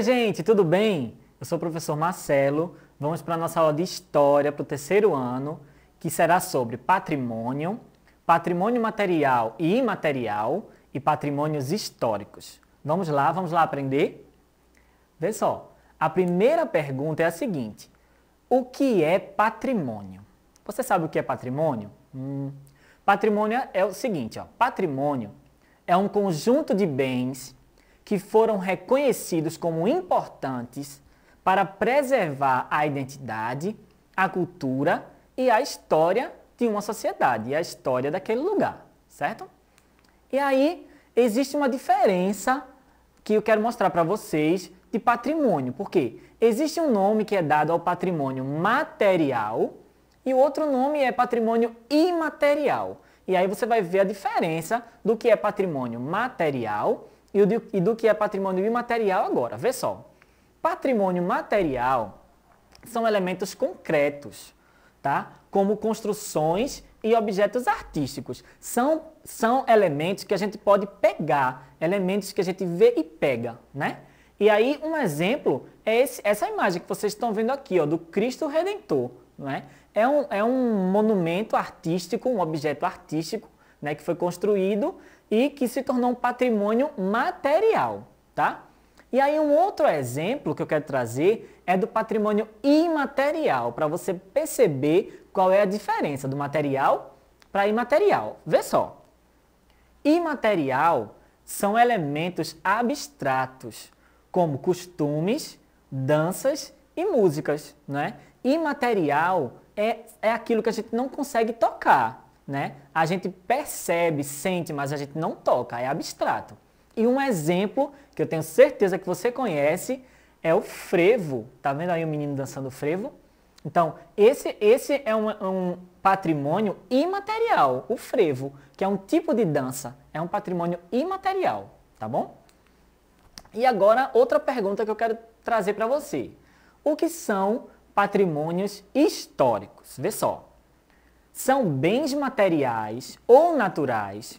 Oi, gente, tudo bem? Eu sou o professor Marcelo. Vamos para a nossa aula de História para o terceiro ano, que será sobre patrimônio, patrimônio material e imaterial e patrimônios históricos. Vamos lá, vamos lá aprender? Vê só, a primeira pergunta é a seguinte: O que é patrimônio? Você sabe o que é patrimônio? Hum. Patrimônio é o seguinte, ó, patrimônio é um conjunto de bens que foram reconhecidos como importantes para preservar a identidade, a cultura e a história de uma sociedade e a história daquele lugar, certo? E aí existe uma diferença que eu quero mostrar para vocês de patrimônio, porque existe um nome que é dado ao patrimônio material e o outro nome é patrimônio imaterial. E aí você vai ver a diferença do que é patrimônio material e do, e do que é patrimônio imaterial agora. Vê só. Patrimônio material são elementos concretos, tá? Como construções e objetos artísticos. São, são elementos que a gente pode pegar, elementos que a gente vê e pega, né? E aí um exemplo é esse, essa imagem que vocês estão vendo aqui, ó, do Cristo Redentor, não é? É um, é um monumento artístico, um objeto artístico, né, que foi construído e que se tornou um patrimônio material, tá? E aí um outro exemplo que eu quero trazer é do patrimônio imaterial, para você perceber qual é a diferença do material para imaterial. Vê só. Imaterial são elementos abstratos, como costumes, danças e músicas, né? Imaterial é, é aquilo que a gente não consegue tocar, né? A gente percebe, sente, mas a gente não toca, é abstrato. E um exemplo que eu tenho certeza que você conhece é o frevo. Tá vendo aí o menino dançando frevo? Então, esse, esse é um, um patrimônio imaterial, o frevo, que é um tipo de dança, é um patrimônio imaterial, tá bom? E agora, outra pergunta que eu quero trazer para você. O que são patrimônios históricos? Vê só são bens materiais ou naturais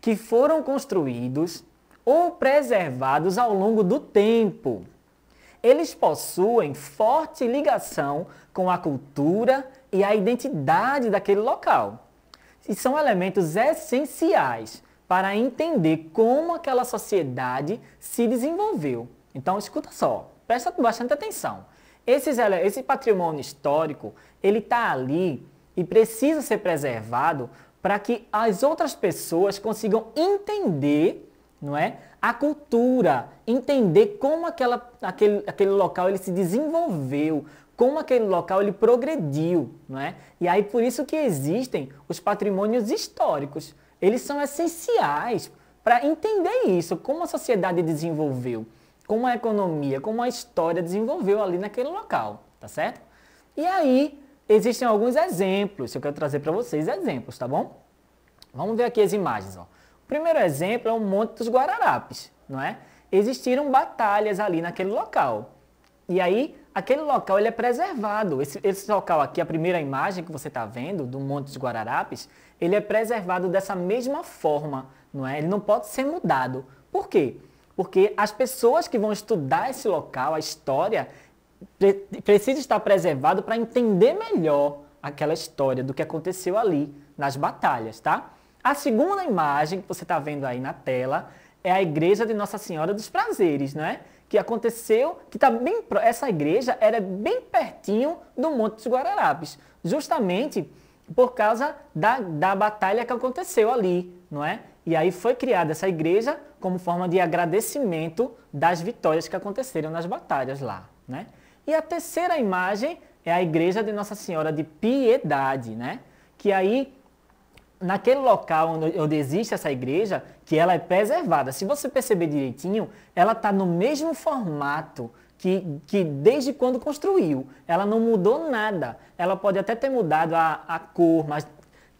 que foram construídos ou preservados ao longo do tempo. Eles possuem forte ligação com a cultura e a identidade daquele local. E são elementos essenciais para entender como aquela sociedade se desenvolveu. Então, escuta só, presta bastante atenção. Esse patrimônio histórico, ele está ali e precisa ser preservado para que as outras pessoas consigam entender, não é, a cultura, entender como aquela, aquele, aquele local ele se desenvolveu, como aquele local ele progrediu, não é? E aí por isso que existem os patrimônios históricos. Eles são essenciais para entender isso, como a sociedade desenvolveu, como a economia, como a história desenvolveu ali naquele local, tá certo? E aí existem alguns exemplos, eu quero trazer para vocês exemplos, tá bom? Vamos ver aqui as imagens. Ó. O primeiro exemplo é o Monte dos Guararapes, não é? Existiram batalhas ali naquele local. E aí, aquele local ele é preservado. Esse, esse local aqui, a primeira imagem que você está vendo, do Monte dos Guararapes, ele é preservado dessa mesma forma, não é? Ele não pode ser mudado. Por quê? Porque as pessoas que vão estudar esse local, a história, precisa estar preservado para entender melhor aquela história do que aconteceu ali nas batalhas, tá? A segunda imagem que você está vendo aí na tela é a igreja de Nossa Senhora dos Prazeres, né? Que aconteceu, que está bem, essa igreja era bem pertinho do Monte dos Guararapes, justamente por causa da, da batalha que aconteceu ali, não é? E aí foi criada essa igreja como forma de agradecimento das vitórias que aconteceram nas batalhas lá, né? E a terceira imagem é a igreja de Nossa Senhora de Piedade, né? Que aí, naquele local onde, existe essa igreja, que ela é preservada. Se você perceber direitinho, ela está no mesmo formato que, que desde quando construiu. Ela não mudou nada. Ela pode até ter mudado a, a cor, mas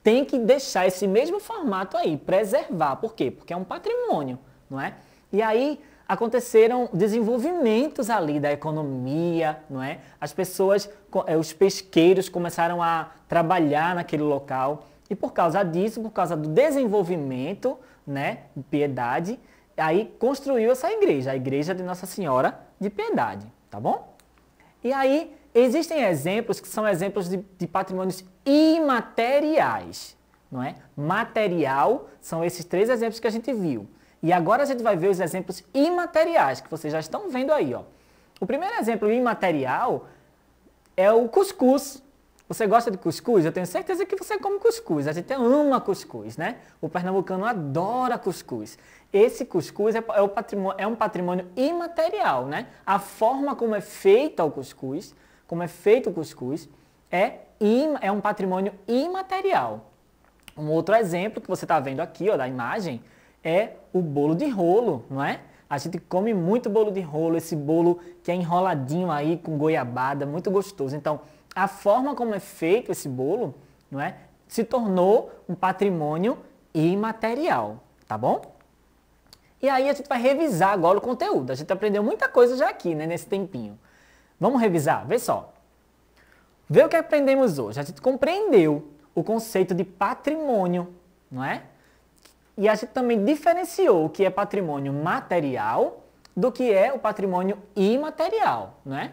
tem que deixar esse mesmo formato aí, preservar. Por quê? Porque é um patrimônio, não é? E aí, aconteceram desenvolvimentos ali da economia, não é? As pessoas, eh, os pesqueiros começaram a trabalhar naquele local e por causa disso, por causa do desenvolvimento, né, piedade, aí construiu essa igreja, a igreja de Nossa Senhora de Piedade, tá bom? E aí existem exemplos que são exemplos de, de patrimônios imateriais, não é? Material são esses três exemplos que a gente viu. E agora a gente vai ver os exemplos imateriais que vocês já estão vendo aí, ó. O primeiro exemplo imaterial é o cuscuz. Você gosta de cuscuz? Eu tenho certeza que você come cuscuz. A gente ama cuscuz, né? O pernambucano adora cuscuz. Esse cuscuz é, é, é um patrimônio imaterial, né? A forma como é feito o cuscuz, como é feito o cuscuz, é, é um patrimônio imaterial. Um outro exemplo que você está vendo aqui, ó, da imagem, é o bolo de rolo, não é? A gente come muito bolo de rolo, esse bolo que é enroladinho aí com goiabada, muito gostoso. Então, a forma como é feito esse bolo, não é? Se tornou um patrimônio imaterial, tá bom? E aí a gente vai revisar agora o conteúdo. A gente aprendeu muita coisa já aqui, né, nesse tempinho. Vamos revisar? Vê só. Vê o que aprendemos hoje. A gente compreendeu o conceito de patrimônio, não é? E a gente também diferenciou o que é patrimônio material do que é o patrimônio imaterial, né?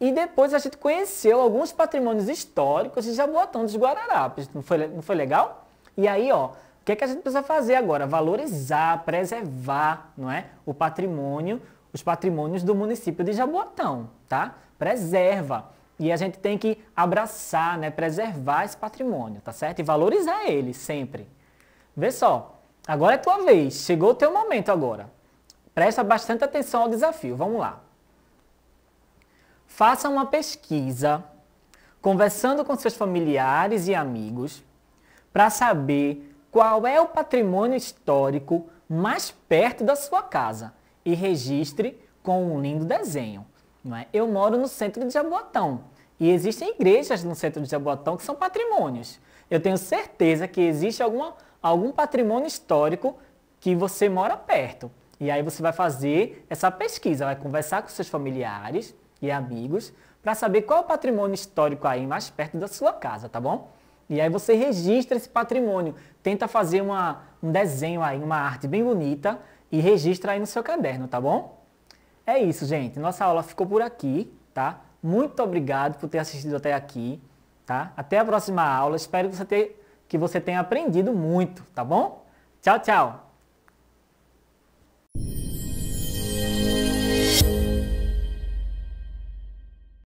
E depois a gente conheceu alguns patrimônios históricos de Jaboatão dos Guararapes. Não foi, não foi legal? E aí, ó, o que, é que a gente precisa fazer agora? Valorizar, preservar, não é? O patrimônio, os patrimônios do município de Jaboatão, tá? Preserva. E a gente tem que abraçar, né, preservar esse patrimônio, tá certo? E valorizar ele sempre. Vê só, agora é tua vez, chegou o teu momento agora. Presta bastante atenção ao desafio, vamos lá. Faça uma pesquisa, conversando com seus familiares e amigos, para saber qual é o patrimônio histórico mais perto da sua casa e registre com um lindo desenho. Não é? Eu moro no centro de Jaboatão e existem igrejas no centro de Jaboatão que são patrimônios. Eu tenho certeza que existe alguma, algum patrimônio histórico que você mora perto. E aí você vai fazer essa pesquisa, vai conversar com seus familiares e amigos para saber qual é o patrimônio histórico aí mais perto da sua casa, tá bom? E aí você registra esse patrimônio, tenta fazer uma, um desenho aí, uma arte bem bonita e registra aí no seu caderno, tá bom? É isso, gente. Nossa aula ficou por aqui, tá? Muito obrigado por ter assistido até aqui, tá? Até a próxima aula. Espero que você, ter, que você tenha aprendido muito, tá bom? Tchau, tchau!